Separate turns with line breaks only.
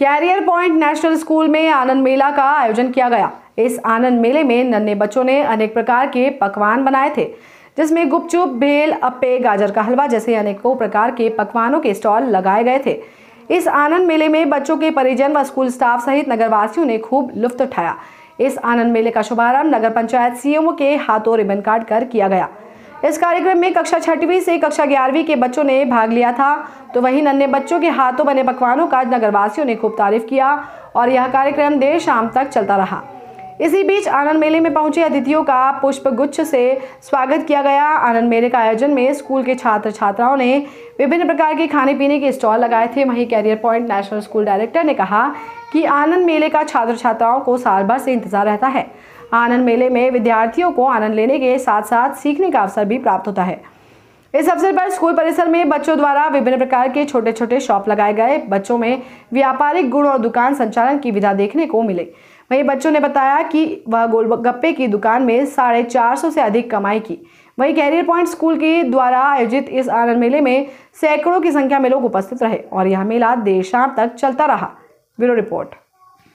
Career point national school में आनंद मेला का आयोजन किया गया। इस आनंद मेले में नन्हे बच्चों ने अनेक प्रकार के पकवान बनाए थे, जिसमें गुपचुप, भेल, अप्पे, गाजर का हलवा जैसे अनेकों प्रकार के पकवानों के स्टॉल लगाए गए थे। इस आनंद मेले में बच्चों के परिजन व स्कूल स्टाफ सहित नगरवासियों ने खूब लुफ्त उठाया। इस आनंद मेले का शुभारंभ नगर पंचायत सीएमओ के हाथों रिबन काट कर किया गया। इस कार्यक्रम में कक्षा छठवीं से कक्षा ग्यारहवीं के बच्चों ने भाग लिया था। तो वहीं नन्हे बच्चों के हाथों बने पकवानों का नगरवासियों ने खूब तारीफ़ किया और यह कार्यक्रम देर शाम तक चलता रहा। इसी बीच आनंद मेले में पहुँचे अतिथियों का पुष्प गुच्छ से स्वागत किया गया। आनंद मेले का आयोजन में स्कूल के छात्र छात्राओं ने विभिन्न प्रकार के खाने पीने के स्टॉल लगाए थे। वहीं career point national school director ने कहा कि आनंद मेले का छात्र छात्राओं को साल भर से इंतज़ार रहता है। आनंद मेले में विद्यार्थियों को आनंद लेने के साथ साथ सीखने का अवसर भी प्राप्त होता है। इस अवसर पर स्कूल परिसर में बच्चों द्वारा विभिन्न प्रकार के छोटे छोटे शॉप लगाए गए। बच्चों में व्यापारिक गुण और दुकान संचालन की विधा देखने को मिले। वहीं बच्चों ने बताया कि वह गोलगप्पे की दुकान में साढ़े चार सौ से अधिक कमाई की। वहीं कैरियर पॉइंट स्कूल के द्वारा आयोजित इस आनंद मेले में सैकड़ों की संख्या में लोग उपस्थित रहे और यह मेला देर शाम तक चलता रहा। Bureau report.